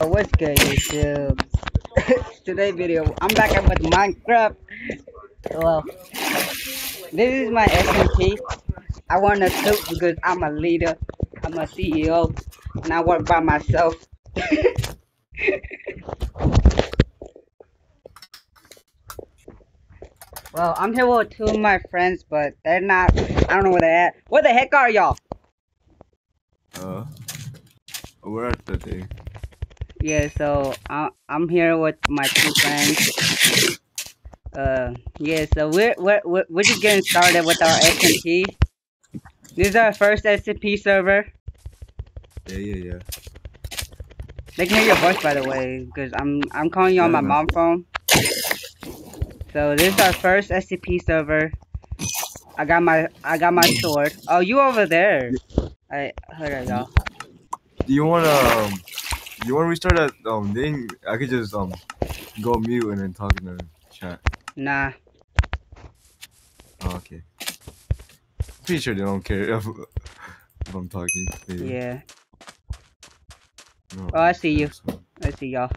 What's good, YouTube? Today video, I'm back up with Minecraft. Well, this is my SMP. I want a suit because I'm a leader. I'm a CEO, and I work by myself. well, I'm here with two of my friends, but they're not. I don't know where they're at. Where the heck are y'all? Uh, we're at the thing. Yeah, so I, I'm here with my two friends. Uh, yeah, so we're we're we're, we're just getting started with our SMP. This is our first SMP server. Yeah, yeah, yeah. They can hear your voice, by the way, because I'm I'm calling you on my Yeah, mom phone. So this is our first SCP server. I got my I got my sword. Oh, you over there? I hold on, y'all. Do you wanna um, you wanna restart that um thing? I could just um go mute and then talk in the chat. Nah. Oh, okay. Pretty sure they don't care if, if I'm talking. Maybe. Yeah. No. Oh, I see you. Let's see, y'all.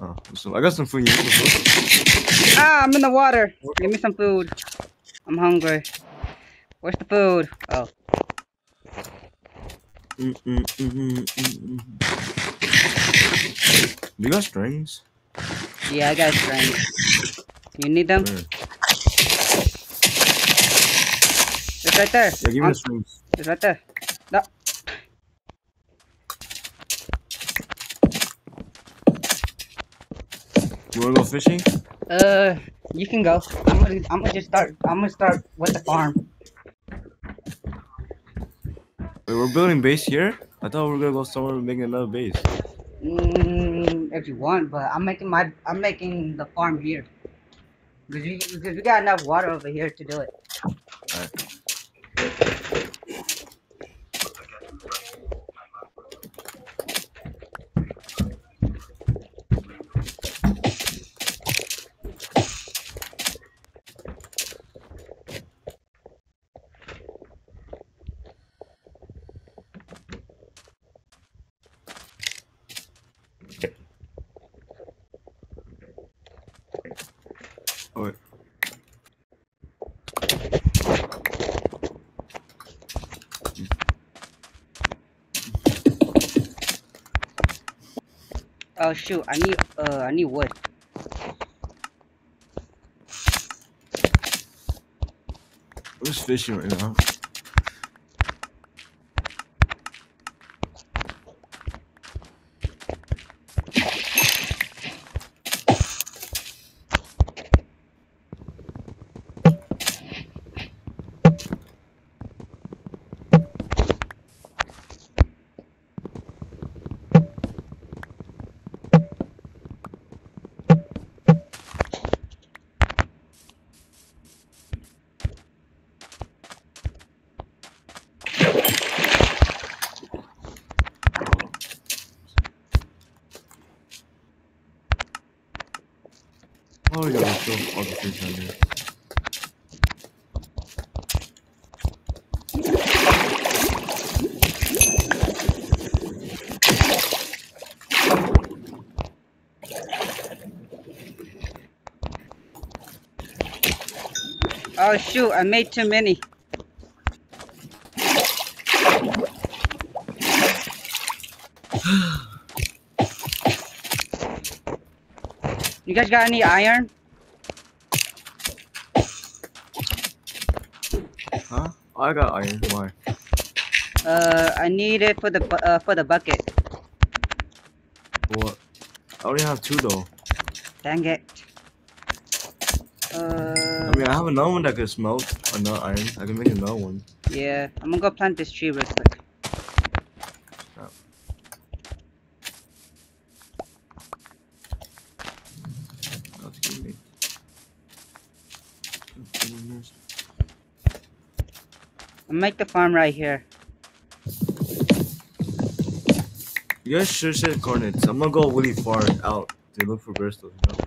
oh, so I got some food. You want ah, I'm in the water. Give me some food. I'm hungry. Where's the food? Oh, Mm, mm, mm, mm, mm, mm. You got strings? yeah, I got strings. You need them? Where? It's right there. Yeah, give me the strings. It's right there. No. You wanna go fishing? Uh, you can go. I'm gonna, I'm gonna just start. I'm gonna start with the farm. Wait, we're building base here. I thought we were gonna go somewhere and make another base. Mm, if you want, but I'm making my, I'm making the farm here. Because we, because we got enough water over here to do it. Oh. Oh shoot, I need, uh, I need wood. I'm just fishing right now. Oh, all the fish on here. Oh shoot, I made too many. Guys got any iron? Huh? Oh, I got iron. Why? Uh, I need it for the uh, for the bucket. What? I only have two though. Dang it. Uh, I mean, I have another one that could smelt another iron. I can make another one. yeah, I'm gonna go plant this tree real quick. That's give me. I'll make the farm right here. You guys should set coordinates. I'm gonna go really far out to look for Bristol. You know?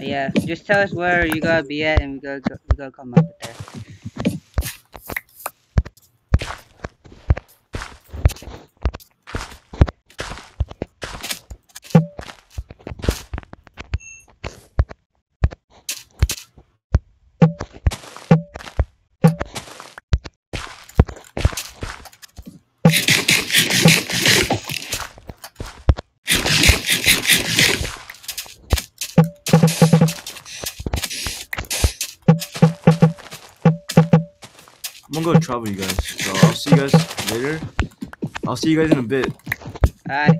Yeah, just tell us where you gotta be at, and we gotta go, we gotta come up there. Go travel, you guys. So I'll see you guys later. I'll see you guys in a bit. Alright.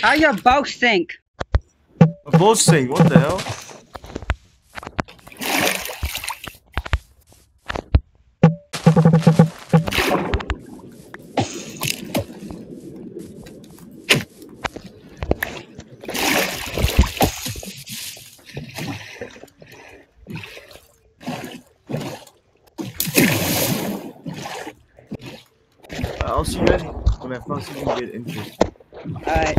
How your boat sink? A boat sink. What the hell? I'll see you guys when I find something interesting. Alright.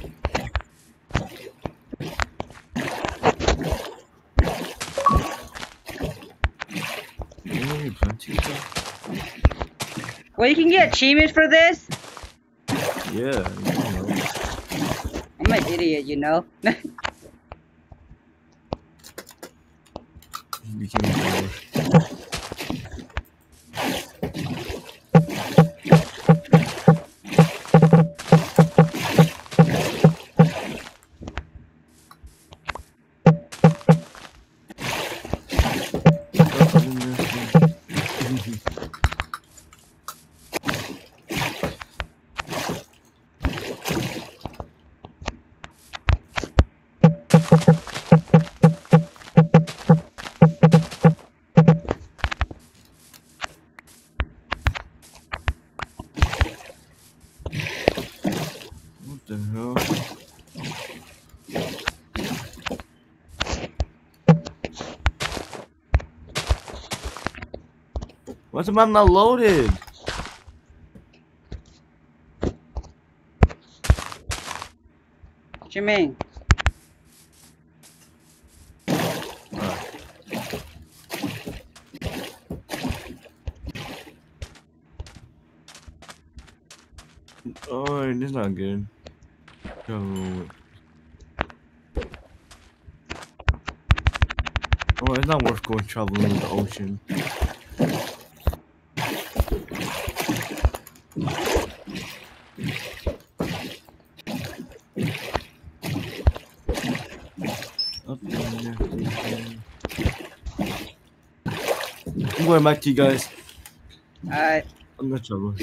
You know me plenty of stuff? Well, you can get achievements for this? Yeah, you know. I'm an idiot, you know? The map not loaded? what you mean? Oh, this is not good. Go. Oh, it's not worth going traveling in the ocean. Up there. Back to you guys. Alright. I'm not traveling.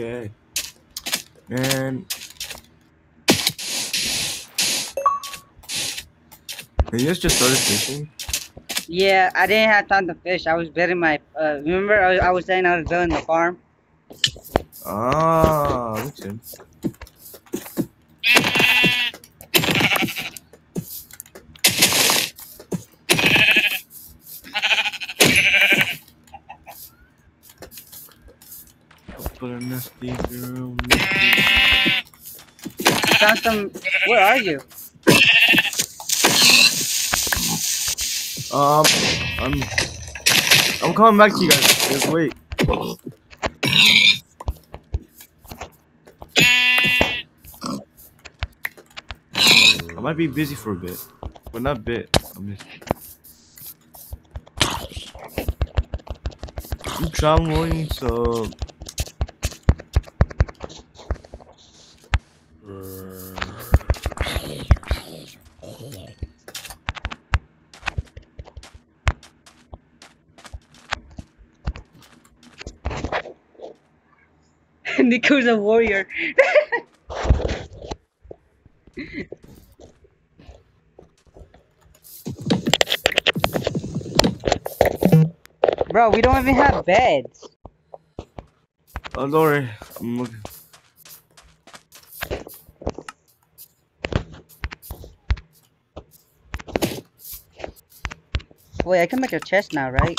Okay. And you guys just started fishing? Yeah, I didn't have time to fish. I was building my. Uh, remember, I was, I was saying I was building the farm. Ah, makes But a nasty girl. some. Where are you? Um, I'm, I'm coming back to you guys. Just wait. I might be busy for a bit, but not bit. I'm just. I'm traveling, so. Nico's a warrior. Bro, we don't even have beds. Oh, don't worry. I'm looking. Wait, I can make a chest now, right?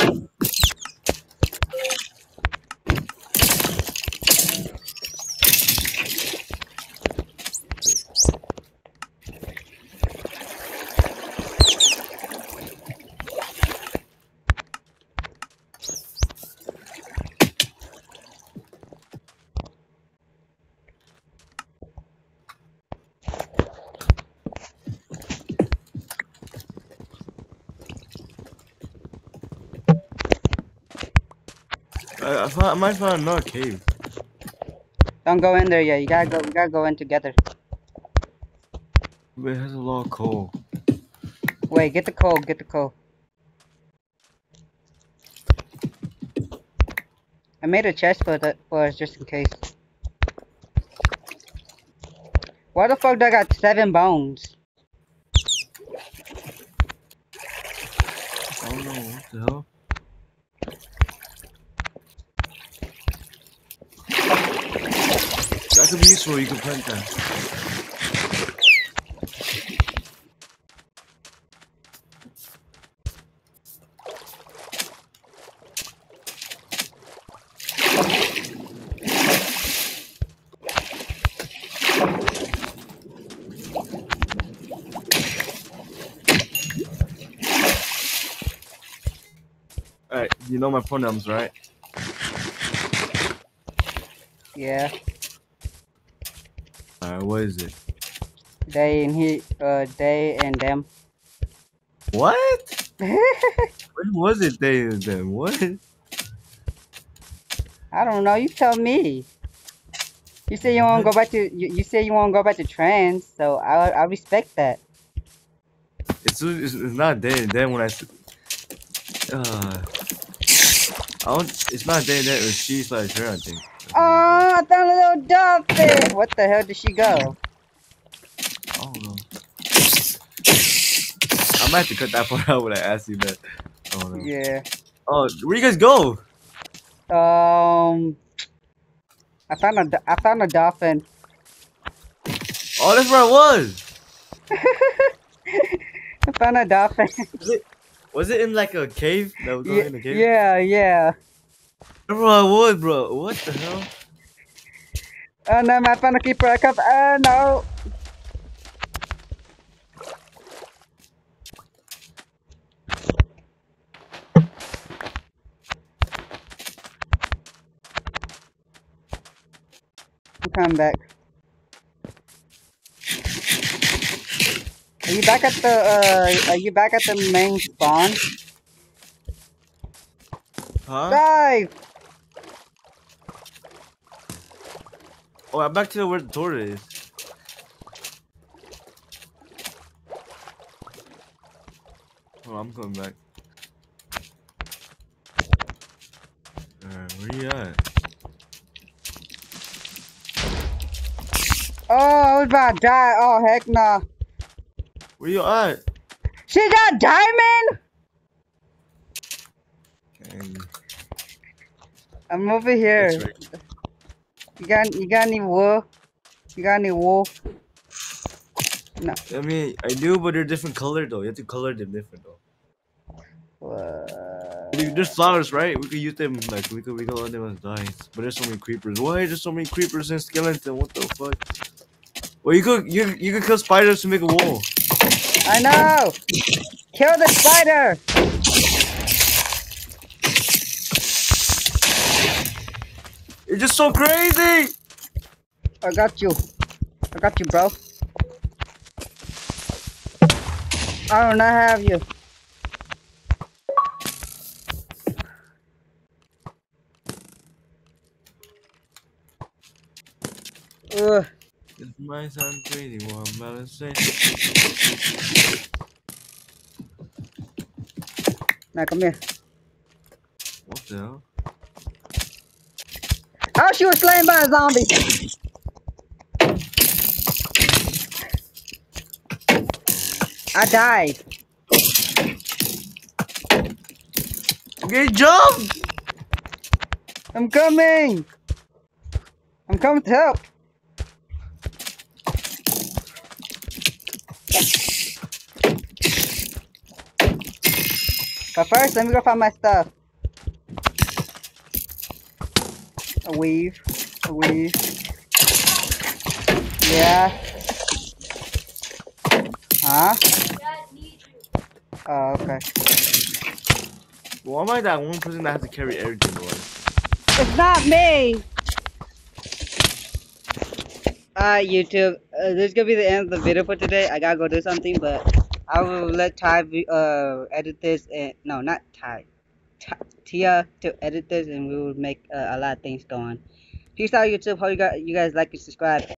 I, I, found, I might find another cave. Don't go in there yet. You gotta go. We gotta go in together. But it has a lot of coal. Wait, get the coal. Get the coal. I made a chest for that for us just in case. Why the fuck do I got seven bones? I don't know what the hell. That could be useful. You can plant that. Alright, you know my pronouns, right? Yeah, Alright, what is it? they and he, uh, they and them. What? When was it they and them? What? I don't know. You tell me. You say you want to go back to you, you say you want to go back to trans, so I I respect that. It's it's, it's not they and them I Uh, I. It's not and them. It's she slash her. I think. Oh, I found a little dolphin. What the hell did she go? I don't know. I might have to cut that part out when I ask you that. I don't know. Yeah. Oh, where you guys go? Um, I found a I found a dolphin. Oh, that's where I was. I found a dolphin. Was it in like a cave? That was going yeah, in a cave. yeah, yeah. I was, bro. What the hell? Oh no, found a keeper. I come. Oh no. I'm back. Are you back at the uh are you back at the main spawn? Huh? Dive! Oh, I'm back to where the door is. Oh, I'm coming back. Alright, where you at? Oh, I was about to die. Oh heck no. Where you at? She got diamond? Okay, I'm over here. right. You got you got any wool? You got any wool? No. I mean, I do, but they're different color though. You have to color them different though. Dude, There's flowers, right? We could use them like we could we could let them as dice. But there's so many creepers. Why there's so many creepers and skeletons? What the fuck? Well, you could you you could kill spiders to make a wall. I know. Kill the spider. You're just so crazy. I got you. I got you, bro. I do not have you. Ugh. This might sound crazy. What I'm about to say. Now come here. What the hell? Oh, she was slain by a zombie. I died. getting jumped! I'm coming! I'm coming to help! But first, let me go find my stuff. A weave. A weave. Yeah. Huh? Oh, okay. Why am I that one person that has to carry everything away? It's not me! Alright, YouTube. Uh, this is gonna be the end of the video for today. I gotta go do something, but I will let Ty uh, edit this. And no, not Ty. Ty Tia to edit this, and we will make uh, a lot of things going. Peace out, YouTube. Hope you guys, you guys like and subscribe.